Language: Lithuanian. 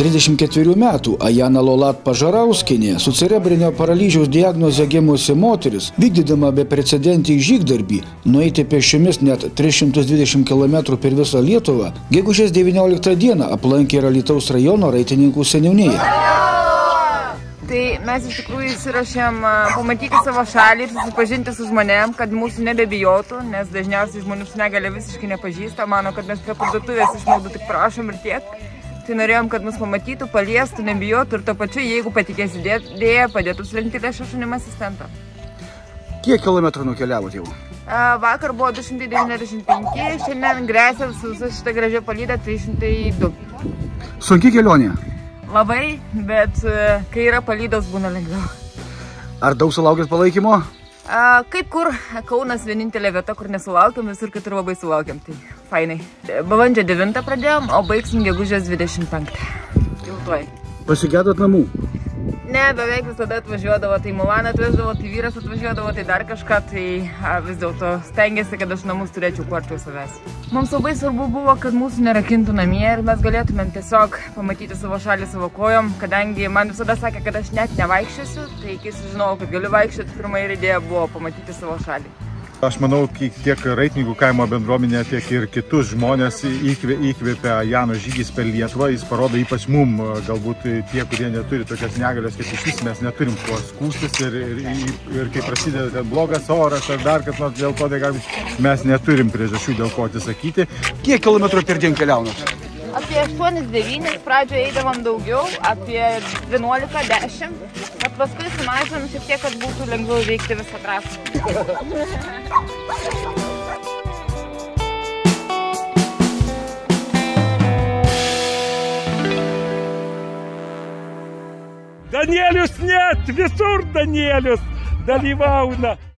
34 metų Ajana Lolat Pažarauskinė su cerebrinio paralyžiaus diagnoze gimusi moteris, vykdydama beprecedentį žygdarbį, nueiti pešiomis net 320 km per visą Lietuvą, gegužės 19 dieną aplankė Ralitaus rajono raitininkų seniūnėje. Tai mes iš tikrųjų įsirašėm pamatyti savo šalį ir susipažinti su žmonėm, kad mūsų nebebijotų, nes dažniausiai žmonių su negalė visiškai nepažįsta, mano, kad mes prie parduotuvės išmaldų tik prašom ir tiek. Tai norėjom, kad mus pamatytų, paliestų, nebijotų ir to pačiu, jeigu patikės idėją, padėtų surinkti lėšą šunim asistentą. Kiek kilometrų nukeliavote jau? Vakar buvo 295, šiandien grėsia su šitą gražią palydą 302. Sunki kelionė? Labai, bet e, kai yra palydos būna lengviau. Ar daug sulaukėt palaikymo? Kaip kur, Kaunas vienintelė vieta, kur nesulaukėm, visur kitur labai sulaukėm, tai fainai. Balandžio 9 pradėjom, o baigsim gegužės 25. Jau tuoj. Pasigėdot namų? Ne, beveik visada atvažiuodavo, tai Milaną atveždavo, tai vyras atvažiuodavo, tai dar kažką, tai a, vis dėlto stengiasi, kad aš namus turėčiau kuo arčiau savęs. Mums labai svarbu buvo, kad mūsų nerakintų namie ir mes galėtumėm tiesiog pamatyti savo šalį savo kojom, kadangi man visada sakė, kad aš net nevaikščiosiu, tai kai sužinojau, kad galiu vaikščioti, pirma ir idėja buvo pamatyti savo šalį. Aš manau, tiek Raitininkų kaimo bendruomenė, tiek ir kitus žmonės įkvėpia Jano žygis per Lietuvą. Jis parodo ypač mum, galbūt tie, kurie neturi tokias negalės, kad iš vis mes neturim kuo skūstis ir, ir, ir, ir kai prasideda blogas oras ar dar kas nors dėl to, tai mes neturim priežasčių dėl ko atsisakyti. Kiek kilometrų per dieną keliaunat? Apie 8-9, pradžioje eidavom daugiau, apie 11-10, bet paskui sumažinom šiek tiek, kad būtų lengviau veikti visą trasą. Danielius net, visur Danielius dalyvauna.